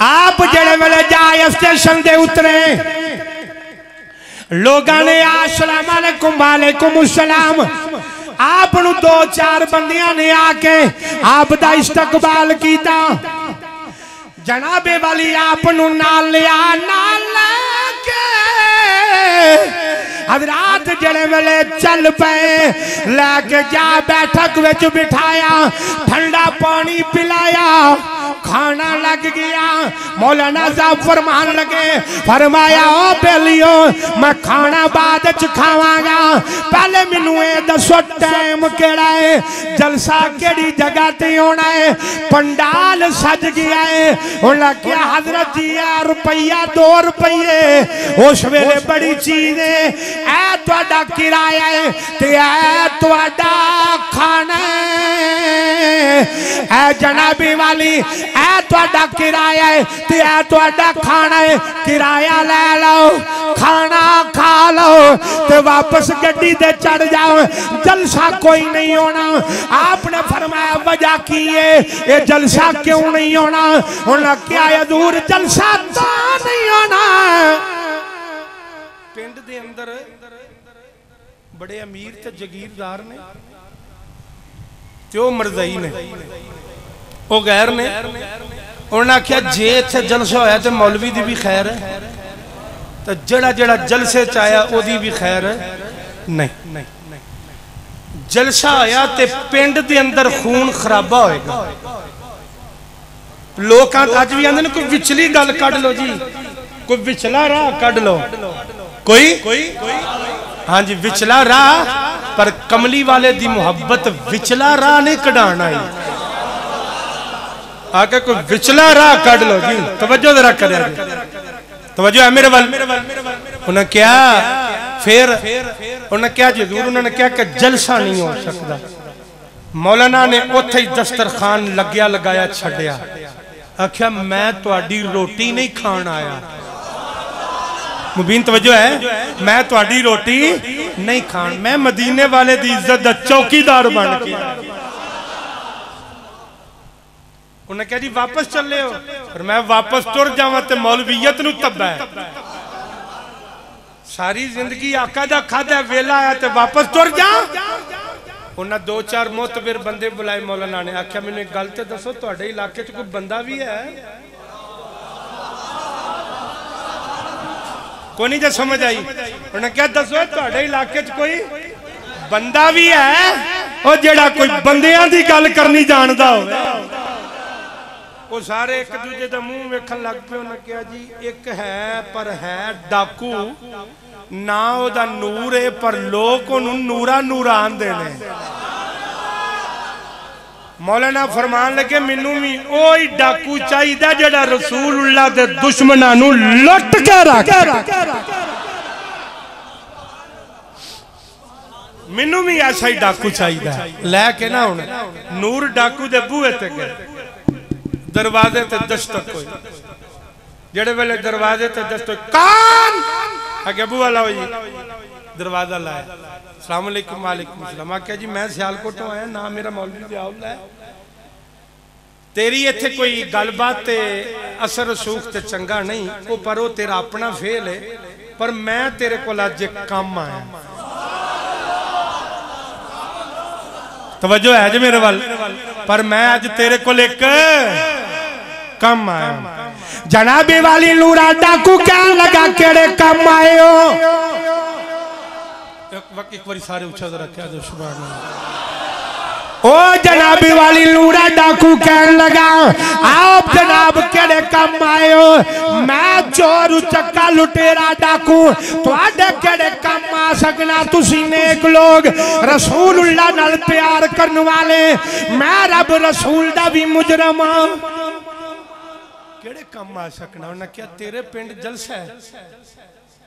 आप जड़े वेले जाए स्टेशन दे उतरे। लोगों ने असलाम वालेकुम वालेकुम सलाम। आप दो चार बंदियाँ ने आके आप दा इस्तकबाल किया जनाबे वाली आप लिया हजरात जड़े वेले चल पे लैके जा बैठक बिठाया ठंडा पानी पिलाया। खाना लग गया। मौलाना साहब फरमान लगे, फरमाया, ओ बेलियो, मैं खाना बाद च पहले मैनू दसो टाइम केड़ा है? जलसा केड़ी जगह ते होना है? पंडाल सज गया है। हुन लग्या हज़रत जी रुपया, दो रुपये। उस वेले बड़ी चीज़ है। ऐ किराया है, ते खाना। जनाबी वाली, ऐ किराया है ते ऐ खाना है। किराया ले लो खाना खा लो ते वापस गड्डी ते चढ़ जाओ। जलसा कोई नहीं होना। आपने फरमाया, वजह की है? ये जलसा क्यों नहीं होना? उन्हें क्या दूर जलसा नहीं होना। पिंड दे अंदर बड़े अमीर ते जगीरदार ने ਤੇ ਉਹ ਮਰਜ਼ਈ ਨੇ। ਉਹ ਗੈਰ ਨੇ। ਉਹਨਾਂ ਆਖਿਆ, ਜੇ ਇੱਥੇ ਜਲਸਾ ਹੋਇਆ ਤੇ ਮੌਲਵੀ ਦੀ ਵੀ ਖੈਰ ਹੈ। ਤੇ ਜਿਹੜਾ ਜਿਹੜਾ ਜਲਸੇ ਚ ਆਇਆ, ਉਹਦੀ ਵੀ ਖੈਰ ਨਹੀਂ। ਜਲਸਾ ਆਇਆ ਤੇ ਪਿੰਡ ਦੇ ਅੰਦਰ ਖੂਨ ਖਰਾਬਾ ਹੋਏਗਾ। ਲੋਕਾਂ ਅੱਜ ਵੀ ਆਂਦੇ ਨੇ, ਕੋਈ ਵਿਚਲੀ ਗੱਲ ਕੱਢ ਲਓ ਜੀ। ਕੋਈ ਵਿਚਲਾ ਰਾਹ ਕੱਢ ਲਓ। ਕੋਈ? ਹਾਂਜੀ, ਵਿਚਲਾ ਰਾਹ कमली वाले दी मुहब्बत विचला राह नहीं कढ़ाना है आके कोई विचला राह कढ़ लो जी। तवज्जो जरा कर तवज्जो है मेरे वाल। उन्हें क्या? फिर उन्हें क्या ज़रूर उन्होंने क्या कि जलसा नहीं हो सकता? मौलाना ने उथे दस्तरखान लग्या, लगाया, छड़िया। आख्या, मैं थोड़ी रोटी नहीं खान आया। मुबीन, तवज्जो है? मैं थोड़ी रोटी नहीं खान मैं मदीने वाले की इज़्ज़त चौकीदार बन के। उन्हें कहा जी, वापस चले हो। और मैं वापस तुर जावा मौलवीयत नब्बा है। सारी ज़िंदगी आका का खादा वेला आया तो वापस तुर जा। उन्हें दो चार मोहतबिर बंदे बुलाए मौलाना ने। आख्या, मैंने गल तो दसो थोड़े इलाके च कोई बंदा भी है? कोनी जो समझ आई। उन्हें क्या दसो थोड़े इलाके च कोई बंदा भी है, और जेड़ा कोई बंदिया की गल करनी जानता हो वो सारे एक दूजे का मूह वेखन लग पे उन्हें कहा, जी, एक है, पर है डाकू। ना ओदा नूर है, पर लोग नूरा नूरा नूरान देने। मौलाना फरमान लगे मेनू भी ओ डाकू चाहिए जरा रसूल उल्ला के दुश्मनों लुट के रख। मेनू भी ऐसा ही डाकू चाहिए लैके ना हूँ नूर डाकू के बूहे ते गए। दरवाजे ते दस्तक हुई। जेड़े वेले दरवाजे ते दस्तक कान! अगे बूहा लाओ जी। दरवाज़ा लाया। सलामकुम वालेकुम सलाम। आख्या जी, मैं सियालकोट आया ना मेरा मौलवी जयाउल्ला है तेरी इतने कोई गलबात असर सुख तो चंगा नहीं वो पर तेरा अपना फेल है, पर मैं तेरे को अज एक कम आया। तवजो है जी मेरे वाल, पर मैं अज तेरे को एक कम आया। जनाबे वाली लूरा डाकू क्या लगा, केड़े कम आए हो? एक बार सारे उछा जरा क्या सुभान ओ जनाबी वाली लूड़ा डाकू कहन लगा आप जनाब केड़े कम आए हो? मैं चोर उचक्का लुटेरा डाकू थोड़े केड़े कम आ सकना तुसी नेक लोग? रसूलुल्लाह नाल प्यार करने वाले मैं रब रसूल दा भी मुजरम हाँ केड़े कम आ सकना? उन्हें क्या तेरे पिंड जलसा है।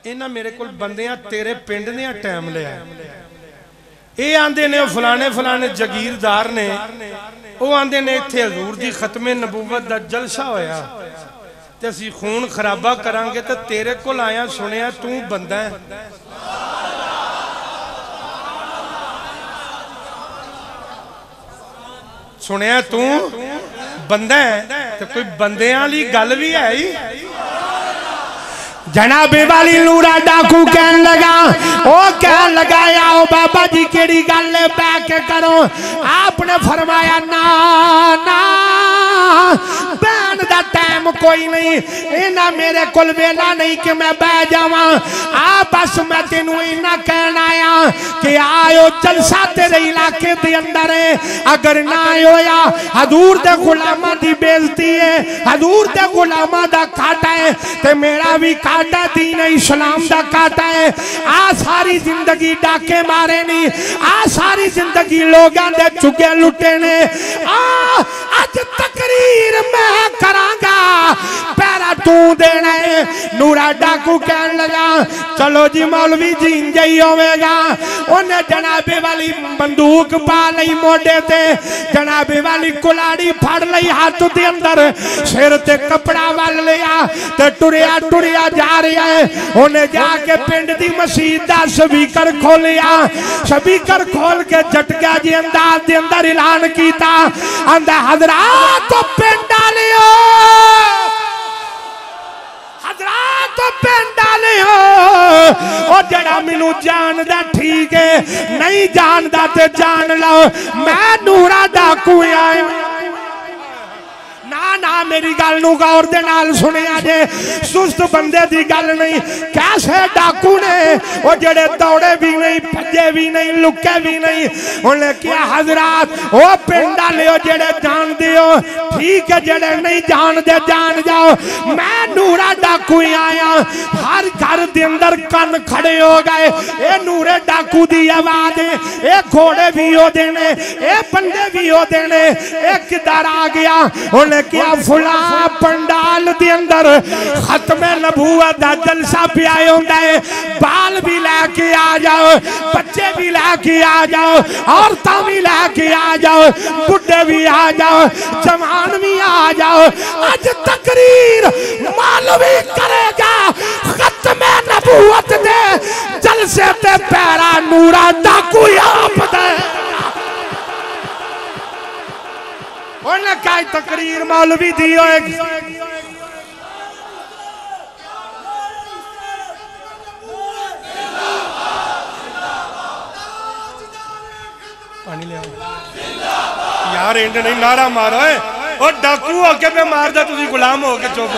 ਇਹਨਾਂ ਮੇਰੇ ਕੋਲ ਬੰਦਿਆਂ ਤੇਰੇ ਪਿੰਡ ਨੇ ਟਾਈਮ ਲਿਆ। ਇਹ ਆਂਦੇ ਨੇ ਉਹ ਫਲਾਣੇ ਫਲਾਣੇ ਜਗੀਰਦਾਰ ਨੇ। ਉਹ ਆਂਦੇ ਨੇ ਇੱਥੇ ਹਜ਼ੂਰ ਦੀ ਖਤਮੇ ਨਬੂਵਤ ਦਾ ਜਲਸਾ ਹੋਇਆ। ਤੇ ਅਸੀਂ ਖੂਨ ਖਰਾਬਾ ਕਰਾਂਗੇ ਤੇ ਤੇਰੇ ਕੋਲ ਆਇਆ ਸੁਣਿਆ ਤੂੰ ਬੰਦਾ ਹੈ। ਸੁਣਿਆ ਤੂੰ ਬੰਦਾ ਹੈ ਤੇ ਕੋਈ ਬੰਦਿਆਂ ਲਈ ਗੱਲ ਵੀ ਹੈ ਹੀ। जनाबे वाली नूरा डाकू कहन लगा, ओ कहन लगा, आओ बाबा जी, केड़ी गल है के करो। आपने फरमाया, ना ना दा टाइम कोई नहीं। इना मेरे कोल वेला नहीं कि मैं बह जावा। आ, बस मैं तेनू इना कहन आया कि आयो जलसा तेरे इलाके दे अंदर है। अगर ना होया, हजूर दे गुलामा दी बेइज्जती है, हजूर दे गुलामा दा काटा है, ते मेरा भी काटा, दीन इस्लाम दा काटा है। आ, सारी ज़िंदगी डाके मारे नहीं आ, सारी ज़िंदगी लोगां दे चुके लुटे ने। आ तकरीर मैं करांगा। पैरा तू देना। है नूरा डाकू कहन लगा, चलो जी मौलवी जी इंजे ही होवेगा। उन्हें जनाबे वाली बंदूक पा लई मोडे ते। जनाबे वाली कुलाड़ी फड़ लई हाथ दे अंदर। सिर ते कपड़ा वल लिया ते टुरिया टुरिया जा रहा है। उन्हें जाके पिंड दी मसीत दा स्पीकर खोलिया। स्पीकर खोल के झटका जी अंदाज दे अंदर ऐलान कीता। आंदा, हजरात तो पिंड आलियो! हजरात तो पिंड आलियो ओ जड़ा मेनू जानदा ठीक है नहीं जानदा ते जान लो मैं नूरा डाकू आया ना मेरी गल गौर दे सुनिया जे। सुस्त बंदे दी गल नहीं, कैसे डाकू ने? वो जड़े दौड़े भी नहीं भजे भी नहीं लुके भी नहीं। उन्हें क्या, हजरात वो पिंड जड़े जान दियो ठीक है, जड़े नहीं जान जान जाओ। मैं नूरा डाकू आया, हर घर दे अंदर कन खड़े हो गए। ये नूरे डाकू दी आवाज़ ये घोड़े भी हो देने ये बंदे भी हो देने ये किधर आ गया। उन्हें क्या फुला पंडाल दे अंदर। खत्म दा जलसा है। बाल भी लेके आ जाओ, बच्चे भी लेके आ जाओ भी लेके आ जाओ भी आ जाओ, जवान भी आ जाओ। आज तकरीर करेगा। खत्म दे। जलसे ते पैरा नूरा आप क्या तकरीर मौलवी दी यार इंड नहीं, नारा मारो है और डाकू होके मैं मारदा तुझे गुलाम होके चुप।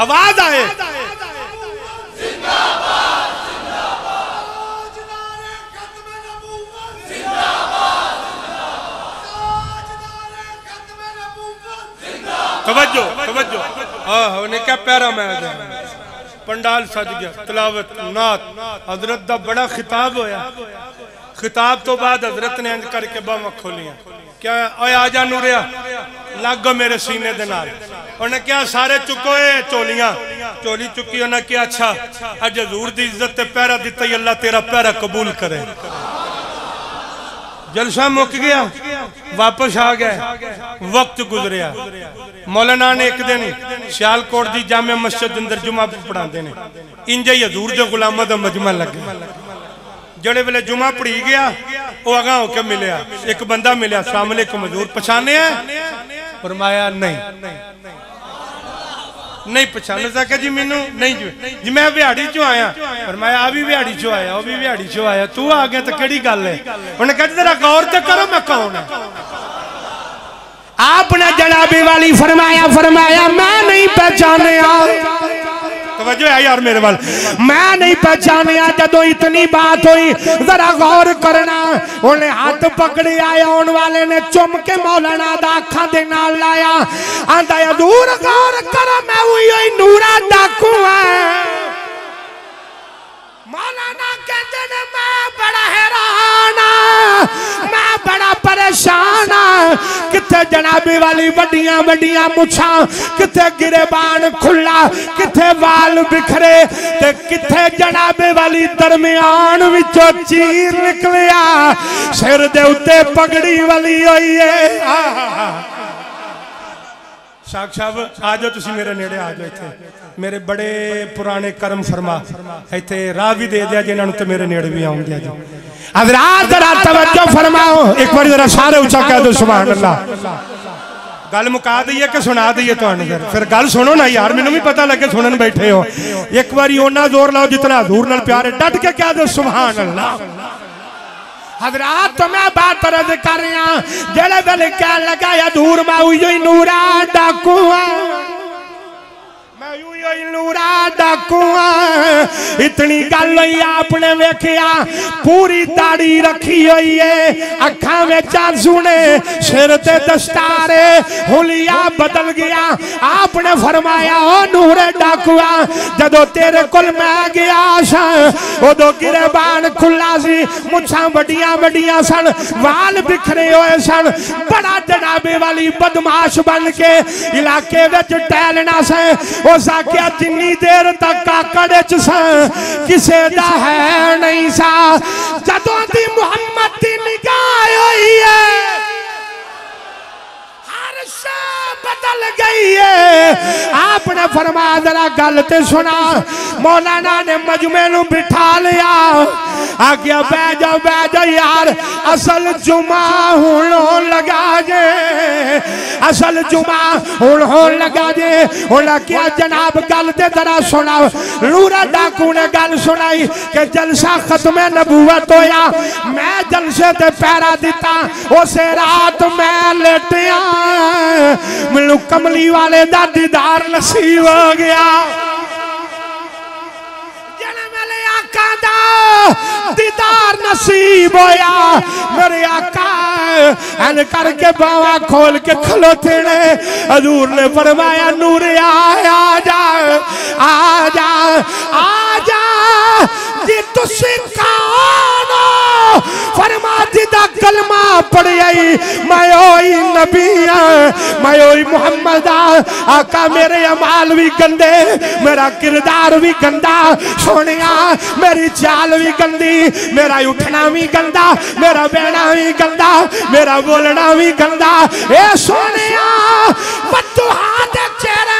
आवाज़ आए। तवज्जो तवज्जो। आहो ने क्या प्यारा मैं पंडाल सज गया, तलावत, नात। हज़रत दा बड़ा खिताब होया। खिताब तो बाद हज़रत ने इंज करके बाਹਾਂ खोलियाँ। क्या ओए आ जा नूरिया, लग मेरे सीने दे नाल। उन्हें क्या सारे चुको ए चोलियाँ? चोली चुकी, उन्हें क्या अच्छा? अज हजूर दी इज़्ज़त ते पहरा दिता ही अल्लाह तेरा पहरा कबूल करे। जलसा मुक गया। वापस आ गए। वक्त गुजरिया मौलाना ने एक दिन सियालकोट की जामे मस्जिद अंदर जुमा पढ़ाते हैं इंज ही हजूर के गुलामों का मजमा लगे जड़े वेले जुमा पढ़ी गया वह अगह होकर मिलया एक बंदा मिलया सामने एक मजदूर पछाने फरमाया, नहीं। नहीं पछान सके जी मैनू नहीं जी। जी मैं बिहाड़ी चो आया। पर मैं आ भी बिहाड़ी चो आया वो भी बिहाड़ी चो आया। तू आ गया तो केड़ी गल है उन्हें कहते तेरा गौर तो करो मैं कौन है आपने जनाबी वाली फरमाया फरमाया मैं नहीं पहचाने तवज्जो है यार मेरे वाल। मैं नहीं पहचानिया जदों इतनी बात हुई। जरा गौर करना। उन्हें हाथ पकड़े आए, आने वाले ने चुम के मौलाना दा दे लाया। आंदा दूर गौर कर, मैं हुई नूरा डाकू है। मौलाना कहते ने मैं बड़ा हैरान किथे जनाबी वाली वड्डियाँ वड्डियाँ मुछा किथे गिरेबान खुला किथे वाल बिखरे ते जनाबे वाली दरमियान विचों चीर निकलिया सिर दे उत्ते पगड़ी वाली होई है आहा। साख साहब आ जाओ तुसी मेरे नेड़े आ जाओ इथे मेरे बड़े पुराने कर्म फरमा इथे राह भी दे दिया जिन्होंने तो मेरे नेड़े भी आउं दिया जी हजरात जरा तवज्जो फरमाओ एक बार जरा सारे ऊंचा कह दो सुभान अल्लाह ਗੱਲ ਮੁਕਾ ਦਈਏ ਕਿ ਸੁਣਾ ਦਈਏ ਤੁਹਾਨੂੰ ਫਿਰ ਫਿਰ ਗੱਲ ਸੁਣੋ ਨਾ ਯਾਰ ਮੈਨੂੰ ਵੀ ਪਤਾ ਲੱਗੇ ਸੁਣਨ ਬੈਠੇ ਹੋ ਇੱਕ ਵਾਰੀ ਉਹਨਾਂ ਜ਼ੋਰ ਲਾਓ ਜਿਤਨਾ ਹਜ਼ੂਰ ਨਾਲ ਪਿਆਰ ਹੈ ਡਟ ਕੇ ਕਹਿ ਦਿਓ ਸੁਭਾਨ ਅੱਲਾਹ हजरात तो मैं बात अर्ज़ कर रहा जेड़े वेले कह लगाया, दूर माऊ नूरा डाकू इतनी गल आपने वेखिया, पूरी दाढ़ी रखी हुई है। अखा में चांसू ने सिर ते दस्तारे हुलिया बदल गया। आपने फरमाया, ओ नूरे डाकुआ जदों तेरे कोल मैं गया सा, उदो गिरबान खुला सी। मुछां बड़िया बड़िया सन, वाल बिखरे हुए सन। बड़ा जनाबे वाली बदमाश बन के इलाके टहलना से उस आख्या जिनी देर तक काकड़ च किसे दा है नहीं सा। जदों दी मुहम्मद दी निगाह होई है हर शे बदल गई है। आपने फरमाया, जरा गल ते सुना। मौलाना ने मजमे नु बिठा लिया। आ गया बह जाओ बह जाओ यार, असल जुमा होन लगा जे। असल जुमा हुन होन लगा जे। हुन क्या जनाब, गल ते जरा सुना। नूरा डाकू ने गल सुनाई कि जलसा खत्म नबूवत होया। मैं जलसे पैरा दिता। उसे रात मैं लेटिया। दीदार नसीब हो गया जन्म वाले आका दा दीदार नसीब होया मेरे आका करके बावा खोल के खलोते ने हजूर ने फरमाया नूर आ जा आ जा आ जा जी तुसी कौन हो? फरमा कलमा मैं ओई नबी हाँ मैं मुहम्मद आका मेरे अमाल भी गंदे, मेरा किरदार भी गंदा। सोनिया, मेरी चाल भी गंदी, मेरा उठना भी गंदा, मेरा बहना भी गंदा, मेरा बोलना भी गंदा। ए दे चेहरे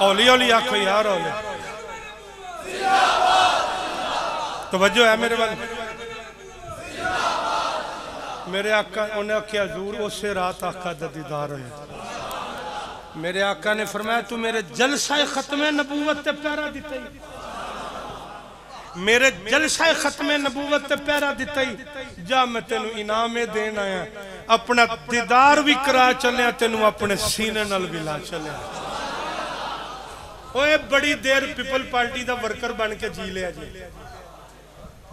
हौली हौली आखो यार हौली तवज्जो है मेरे वाल। मेरे आका, उन्हें आख्या हजूर उस रात आका का दीदार होया मेरे आका ने फरमाया, तू मेरे जलसा खत्म है, नबूवत पैरा दिता मेरे जलशा खत्मे नबूवत ते दिता जा, मैं तेन इनाम देन आया। अपना दीदार भी करा चलिया तेन अपने सीने नाल चलिया बड़ी देर पीपल पार्टी का वर्कर बन के जी लिया जी।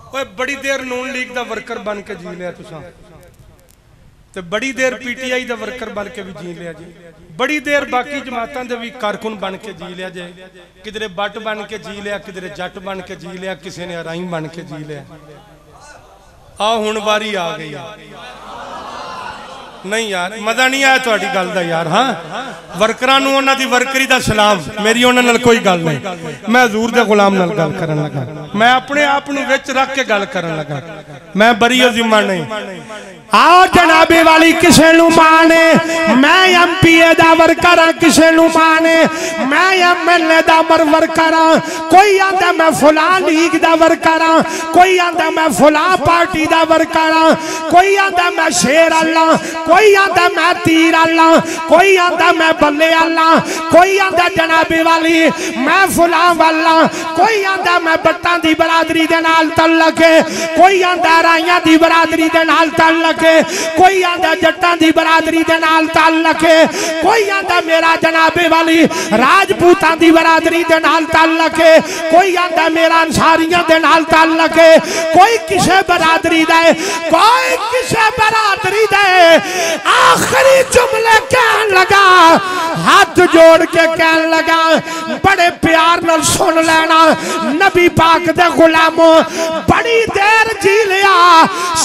ओए, बड़ी देर नून लीग का वर्कर बन के जी लिया तुसा। ਤੇ ਬੜੀ ਦੇਰ ਪੀਟੀਆਈ ਦਾ ਵਰਕਰ ਬਣ ਕੇ ਵੀ ਜੀ ਲਿਆ ਜੀ। ਬੜੀ ਦੇਰ ਬਾਕੀ ਜਮਾਤਾਂ ਦੇ ਵੀ ਕਾਰਕੁਨ ਬਣ ਕੇ ਜੀ ਲਿਆ ਜੇ। ਕਿਧਰੇ ਬੱਟ ਬਣ ਕੇ ਜੀ ਲਿਆ, ਕਿਧਰੇ ਜੱਟ ਬਣ ਕੇ ਜੀ ਲਿਆ, ਕਿਸੇ ਨੇ ਰਾਈ ਬਣ ਕੇ ਜੀ ਲਿਆ। ਆ ਹੁਣ ਵਾਰੀ ਆ ਗਈ। ਆ ਨਹੀਂ ਯਾਰ ਮਜ਼ਾ ਨਹੀਂ ਆਇਆ ਤੁਹਾਡੀ ਗੱਲ ਦਾ ਯਾਰ ਹਾਂ ਵਰਕਰਾਂ ਨੂੰ ਉਹਨਾਂ ਦੀ ਵਰਕਰੀ ਦਾ ਸਲਾਮ ਮੇਰੀ ਉਹਨਾਂ ਨਾਲ ਕੋਈ ਗੱਲ ਨਹੀਂ ਮੈਂ ਹਜ਼ੂਰ ਦੇ ਗੁਲਾਮ ਨਾਲ ਗੱਲ ਕਰਨ ਲੱਗਾ ਮੈਂ ਆਪਣੇ ਆਪ ਨੂੰ ਵਿੱਚ ਰੱਖ ਕੇ ਗੱਲ ਕਰਨ ਲੱਗਾ ਮੈਂ ਬਰੀ ਜ਼ਿੰਮਾ ਨਹੀਂ आओ जनाबे वाली किसे नु माने मैं एमपीए दा वर्कर हां किसे नु माने मैं एमएलए दा मर वर्कर हां कोई आंदा मैं फलां लीग दा वर्कर हां कोई आंदा मैं फलां पार्टी दा वर्कर हां कोई आंदा मैं शेर अल्लाह कोई आंदा मैं तीर अल्लाह कोई आंदा मैं बल्ले अल्लाह कोई आंदा जनाबे वाली मैं फलां वाला, कोई आंदा मैं बट्टां दी बरादरी दे नाल तल्लक है कोई आंदा राइयाँ दी बरादरी दे नाल तल्लक है कोई आंदा जट्टां दी बरादरी दे नाल तल्लक है कोई आंदा मेरा जनाबे वाली राजपूतां दी बरादरी दे नाल तल्लक है कोई आंदा मेरा अंसारियाँ दे नाल तल्लक है कोई किसे बरादरी दा, कोई किसे बरादरी दा। आखिरी जुमले कहन लगा। हाथ जोड़ के कह लगा। बड़े प्यार सुन लेना। नबी पाक दे गुलामों, बड़ी देर जी लिया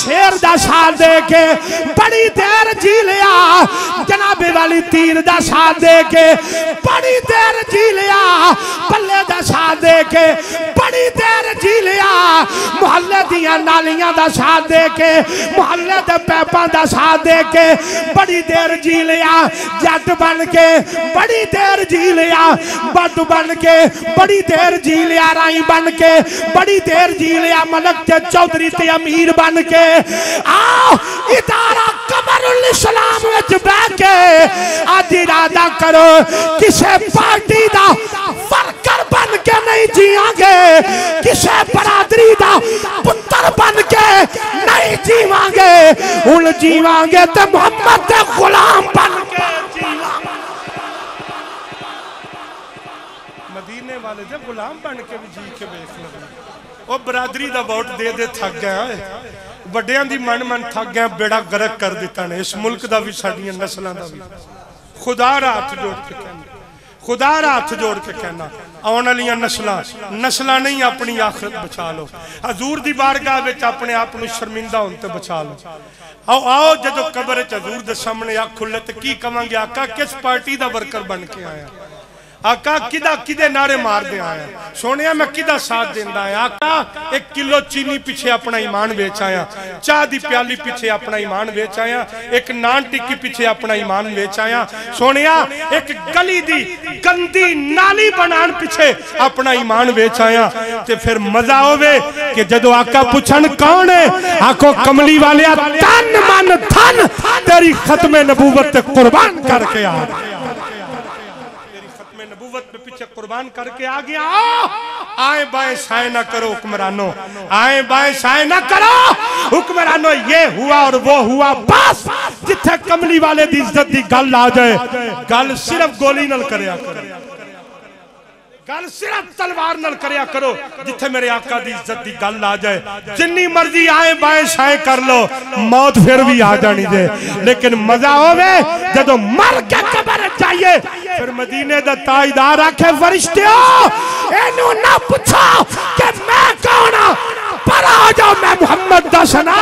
शेर दा साथ दे के, बड़ी देर जी लिया जनाबे वाली तीर दा साथ दे के, बड़ी देर जी लिया पल्ले दा साथ दे के, बड़ी देर जी लिया मोहल्ले दिया नालियाँ दा साथ दे के, मोहल्ले दे पैपां दा साथ दे के, बड़ी देर जी लिया जट बन के, बड़ी देर जी लिया बद बन के, बड़ी देर जी लिया राई बन के, बड़ी देर जी लिया मलक चौधरी के अमीर बन के आओ इदारा कमरुल इस्लाम विच बह के अज इरादा करो, किसे पार्टी दा वर्कर बन के नहीं जियांगे किसे बरादरी दा पुत्र बन के नहीं जीवांगे हुन जीवांगे ते मोहम्मद दे गुलाम बन के मदीने वाले दे गुलाम बन के भी जी के देख लगे ਉਹ ਬਰਾਦਰੀ ਦਾ ਵੋਟ ਦੇ ਦੇ ਥੱਕ ਗਿਆ ਵੱਡਿਆਂ ਦੀ ਮਨ ਮਨ ਥੱਕ ਗਿਆ, ਬੇੜਾ ਗਰਕ ਕਰ ਦਿੱਤਾ ਨੇ। ਇਸ ਮੁਲਕ ਦਾ ਵੀ, ਸਾਡੀਆਂ ਨਸਲਾਂ ਦਾ ਵੀ। ਖੁਦਾ ਦਾ ਹੱਥ ਜੋੜ ਕੇ ਕਹਿੰਦਾ। ਖੁਦਾ ਦਾ ਹੱਥ ਜੋੜ ਕੇ ਕਹਿਣਾ ਆਉਣ ਵਾਲੀਆਂ ਨਸਲਾਂ ਨਸਲਾਂ ਨਹੀਂ, ਆਪਣੀ ਆਖਰਤ ਬਚਾ ਲਓ। ਹਜ਼ੂਰ ਦੀ ਬਾਰਗਾਹ ਵਿੱਚ ਆਪਣੇ ਆਪ ਨੂੰ ਸ਼ਰਮਿੰਦਾ ਹੋਣ ਤੇ ਬਚਾ ਲਓ। ਆਓ ਆਓ, ਜਦੋਂ ਕਬਰ ਚ ਹਜ਼ੂਰ ਦੇ ਸਾਹਮਣੇ ਅੱਖ ਖੁੱਲੇ ਤੇ ਕੀ ਕਵਾਂਗੇ? ਆਕਾ ਕਿਸ ਪਾਰਟੀ ਦਾ ਵਰਕਰ ਬਣ ਕੇ ਆਇਆ? आका किदा किदे नारे मार दे आया सोने मैं किदा साथ देता है आका, एक किलो चीनी पीछे अपना ईमान बेच आया। चाह की प्याली पीछे अपना ईमान बेच आया। एक नान टिक्की पीछे अपना ईमान बेच आया। सोने एक गली दी गंदी नाली बना पिछे अपना ईमान वेच आया। ते फिर मज़ा होवे कि जदों आका पूछन कौन है, आखो कमली वाले तन मन, धन, तेरी खत्मे नबूवत कुर्बान करके आ। नबूवत में पीछे कुर्बान करके आ गया आए बाएँ साए ना करो, हुक्मरानो। आए बाएँ साए ना करो। हुक्मरानो, ये हुआ और वो हुआ, बस। जिथे कमली वाले दी इज़्ज़त दी गल आ जाए, गल सिर्फ़ गोली न करो। गल सिर्फ़ तलवार नल करया करो जिथे मेरे आका दी इज़्ज़त दी गल आ जाए। जिन्नी मर्ज़ी आए, बाएँ साए कर लो, मौत फिर भी आ जानी दे लेकिन मज़ा होवे, जदों मर के कब्र जाइए, फिर मदीने दा ताजदार आखे, फरिश्तियो एनु ना पूछो कि मैं कौन हाँ पर आ जाओ, मैं मोहम्मद दा सना